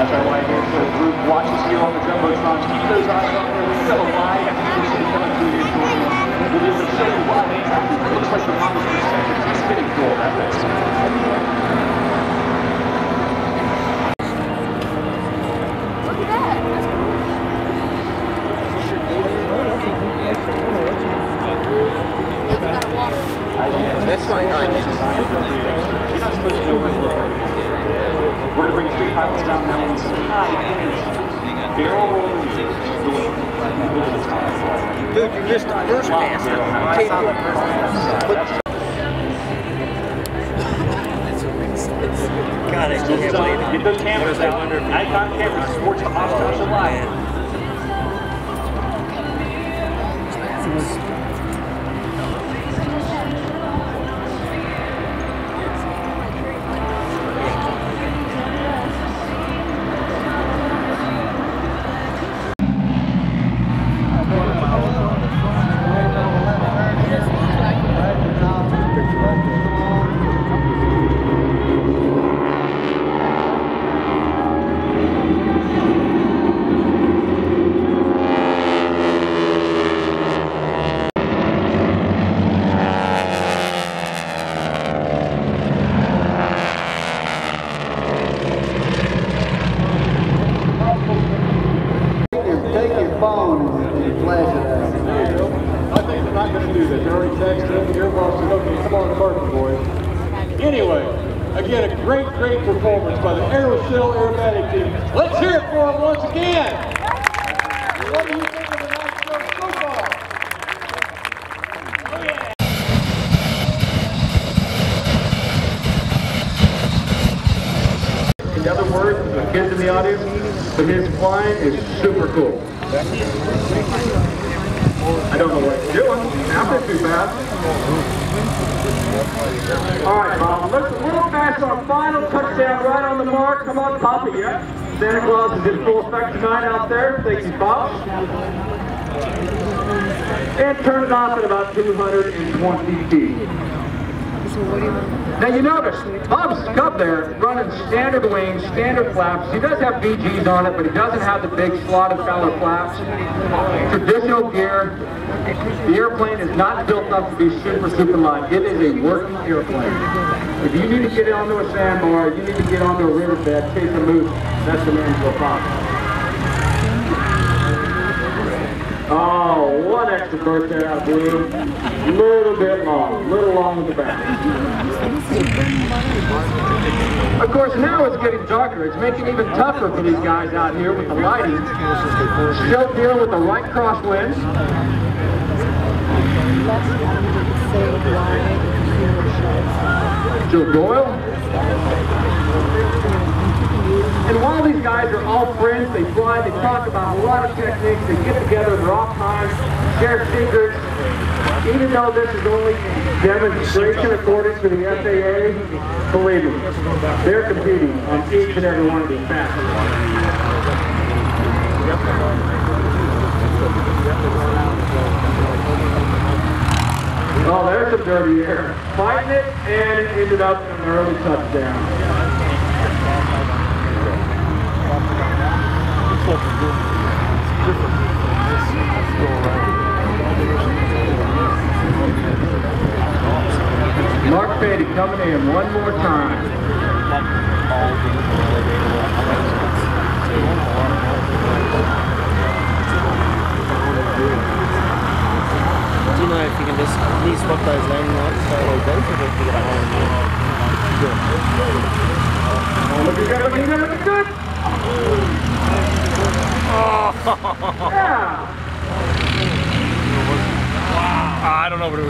As our white hair group watches you on the Jumbotron, keep those eyes on there. We've got a line of people coming through here shortly. We'll be able to show you why. It looks like the mama's percentage is fitting for all that list. That's fine. All right. You're not supposed to know where to look. We're going to bring three pilots down now and some high barrel rolling Dude, you missed the first pass. God, I can't believe it. Get those cameras out. Nikon cameras, sports Oscars alive. Texted your boss come on the curtain, boys. Anyway, again, a great, great performance by the Aeroshell Aerobatic team. Let's hear it for them once again. What do you think of the night so far? In other words, the kids in the audience, the his flying is super cool. I don't know what he's doing. They're too fast. All right, Bob. Let's a little fast on final touchdown right on the mark. Come on, Papa. Yep. Santa Claus is in full effect tonight out there. Thank you, Bob. And turn it off at about 220 feet. Now you notice, Bob's Cub there running standard wings, standard flaps. He does have VGs on it, but he doesn't have the big slotted Fowler flaps. Traditional gear. The airplane is not built up to be super, super light. It is a working airplane. If you need to get onto a sandbar, you need to get onto a riverbed, chase a moose, that's the Mansfield Fox. Oh, one extra burst there out blue. Little bit long, little long at the back. Of course, now it's getting darker. It's making it even tougher for these guys out here with the lighting. Still dealing with the right crosswinds. Joe Doyle. And while these guys are all friends, they fly, they talk about a lot of techniques, they get together, they're off time, share secrets. Even though this is only demonstration according to the FAA, believe me, they're competing on each and every one of these passes. Oh, there's some dirty air. Fighting it, and it ended up in an early touchdown. Mark Beatty coming in one more time. Do you know if you can just can you swap those landing lights so they both or if you get a hole in there? Oh, looking good, looking good, looking good. Yeah. I don't know what it was.